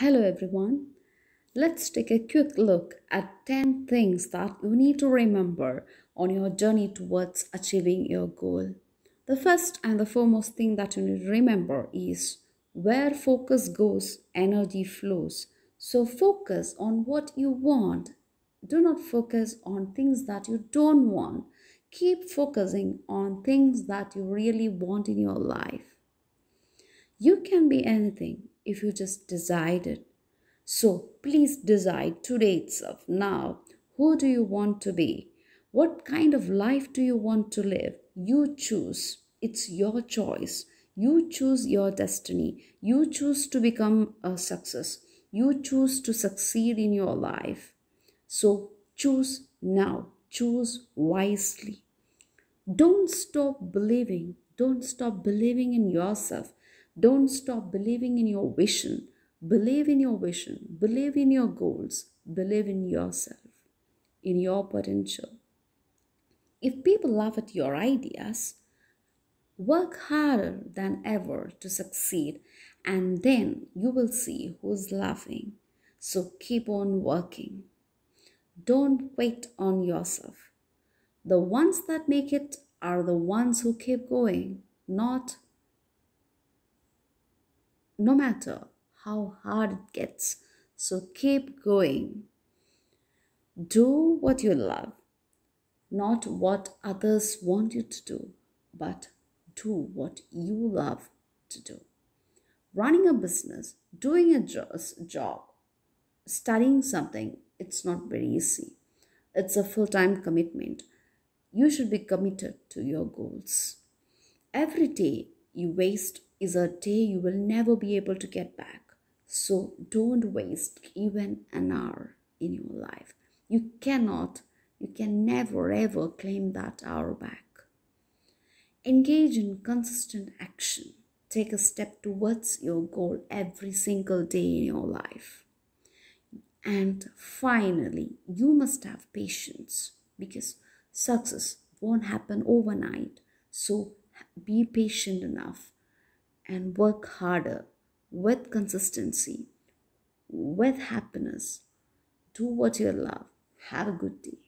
Hello everyone. Let's take a quick look at 10 things that you need to remember on your journey towards achieving your goal. The first and the foremost thing that you need to remember is where focus goes, energy flows. So focus on what you want. Do not focus on things that you don't want. Keep focusing on things that you really want in your life. You can be anything if you just decide it. So please decide today itself now who do you want to be? What kind of life do you want to live? You choose. It's your choice. You choose your destiny. You choose to become a success. You choose to succeed in your life. So choose now. Choose wisely. Don't stop believing. Don't stop believing in yourself. Don't stop believing in your vision. Believe in your vision. Believe in your goals. Believe in yourself, in your potential. If people laugh at your ideas, work harder than ever to succeed, and then you will see who's laughing. So keep on working. Don't wait on yourself. The ones that make it are the ones who keep going, not no matter how hard it gets. So keep going. Do what you love, not what others want you to do, but do what you love to do. Running a business, doing a job, studying something, it's not very easy. It's a full time commitment. You should be committed to your goals. Every day you waste is a day you will never be able to get back. So don't waste even an hour in your life. You cannot, you can never ever claim that hour back. Engage in consistent action. Take a step towards your goal every single day in your life. And finally, you must have patience because success won't happen overnight. So be patient enough and work harder with consistency, with happiness. Do what you love. Have a good day.